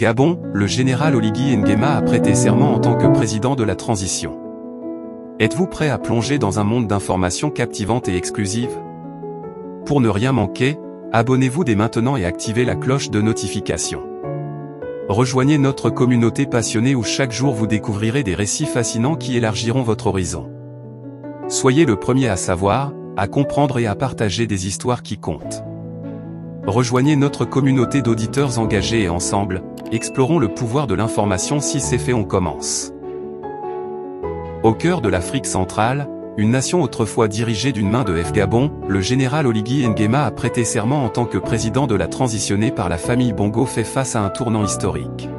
Gabon, le général Oligui Nguema a prêté serment en tant que président de la transition. Êtes-vous prêt à plonger dans un monde d'informations captivantes et exclusives? Pour ne rien manquer, abonnez-vous dès maintenant et activez la cloche de notification. Rejoignez notre communauté passionnée où chaque jour vous découvrirez des récits fascinants qui élargiront votre horizon. Soyez le premier à savoir, à comprendre et à partager des histoires qui comptent. Rejoignez notre communauté d'auditeurs engagés et ensemble, explorons le pouvoir de l'information si c'est fait on commence. Au cœur de l'Afrique centrale, une nation autrefois dirigée d'une main de F. Gabon, le général Oligui Nguema a prêté serment en tant que président de la transitionnée par la famille Bongo fait face à un tournant historique.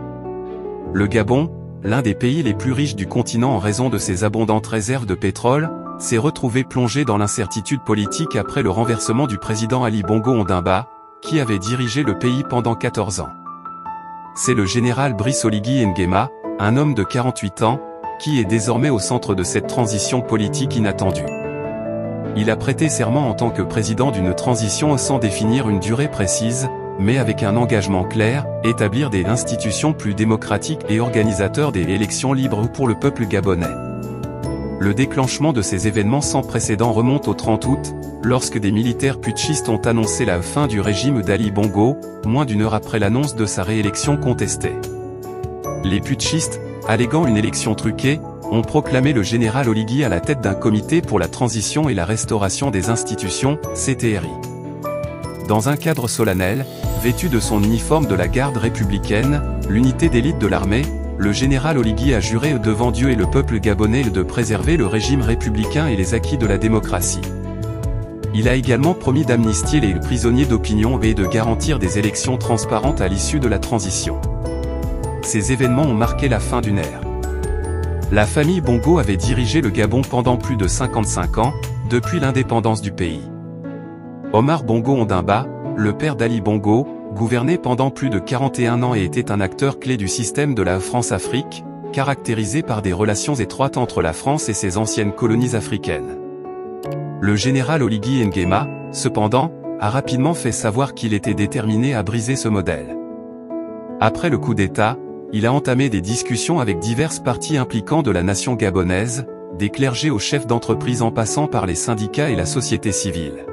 Le Gabon, l'un des pays les plus riches du continent en raison de ses abondantes réserves de pétrole, s'est retrouvé plongé dans l'incertitude politique après le renversement du président Ali Bongo Ondimba, qui avait dirigé le pays pendant 14 ans. C'est le général Brice Oligui Nguema, un homme de 48 ans, qui est désormais au centre de cette transition politique inattendue. Il a prêté serment en tant que président d'une transition sans définir une durée précise, mais avec un engagement clair, établir des institutions plus démocratiques et organisateurs des élections libres pour le peuple gabonais. Le déclenchement de ces événements sans précédent remonte au 30 août, lorsque des militaires putschistes ont annoncé la fin du régime d'Ali Bongo, moins d'une heure après l'annonce de sa réélection contestée. Les putschistes, alléguant une élection truquée, ont proclamé le général Oligui à la tête d'un comité pour la transition et la restauration des institutions, CTRI. Dans un cadre solennel, vêtu de son uniforme de la garde républicaine, l'unité d'élite de l'armée, le général Oligui a juré devant Dieu et le peuple gabonais de préserver le régime républicain et les acquis de la démocratie. Il a également promis d'amnistier les prisonniers d'opinion et de garantir des élections transparentes à l'issue de la transition. Ces événements ont marqué la fin d'une ère. La famille Bongo avait dirigé le Gabon pendant plus de 55 ans, depuis l'indépendance du pays. Omar Bongo Ondimba, le père d'Ali Bongo, gouvernait pendant plus de 41 ans et était un acteur clé du système de la France-Afrique, caractérisé par des relations étroites entre la France et ses anciennes colonies africaines. Le général Oligui Nguema, cependant, a rapidement fait savoir qu'il était déterminé à briser ce modèle. Après le coup d'État, il a entamé des discussions avec diverses parties impliquant de la nation gabonaise, des clergés aux chefs d'entreprise en passant par les syndicats et la société civile.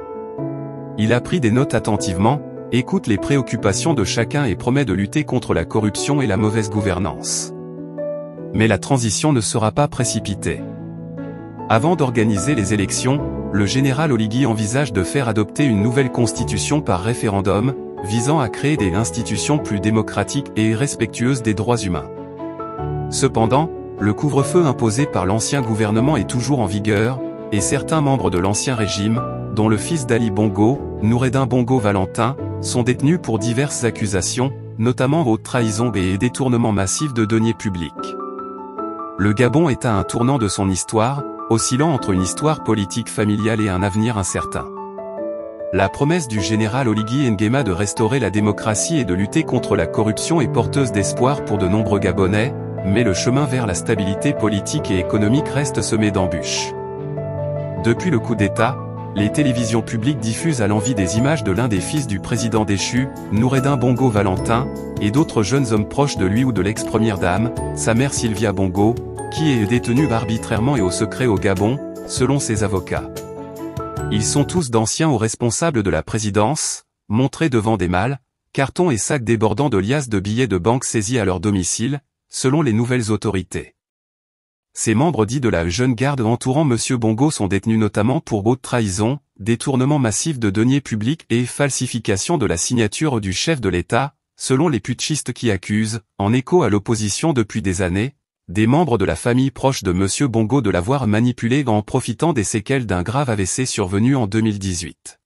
Il a pris des notes attentivement, écoute les préoccupations de chacun et promet de lutter contre la corruption et la mauvaise gouvernance. Mais la transition ne sera pas précipitée. Avant d'organiser les élections, le général Oligui envisage de faire adopter une nouvelle constitution par référendum, visant à créer des institutions plus démocratiques et respectueuses des droits humains. Cependant, le couvre-feu imposé par l'ancien gouvernement est toujours en vigueur, et certains membres de l'ancien régime, dont le fils d'Ali Bongo, Noureddin Bongo Valentin, sont détenus pour diverses accusations, notamment haute trahison et détournement massif de deniers publics. Le Gabon est à un tournant de son histoire, oscillant entre une histoire politique familiale et un avenir incertain. La promesse du général Oligui Nguema de restaurer la démocratie et de lutter contre la corruption est porteuse d'espoir pour de nombreux Gabonais, mais le chemin vers la stabilité politique et économique reste semé d'embûches. Depuis le coup d'État, les télévisions publiques diffusent à l'envie des images de l'un des fils du président déchu, Noureddin Bongo Valentin, et d'autres jeunes hommes proches de lui ou de l'ex-première dame, sa mère Sylvia Bongo, qui est détenue arbitrairement et au secret au Gabon, selon ses avocats. Ils sont tous d'anciens ou responsables de la présidence, montrés devant des malles, cartons et sacs débordant de liasses de billets de banque saisis à leur domicile, selon les nouvelles autorités. Ces membres dits de la jeune garde entourant M. Bongo sont détenus notamment pour haute trahison, détournement massif de deniers publics et falsification de la signature du chef de l'État, selon les putschistes qui accusent, en écho à l'opposition depuis des années, des membres de la famille proche de M. Bongo de l'avoir manipulé en profitant des séquelles d'un grave AVC survenu en 2018.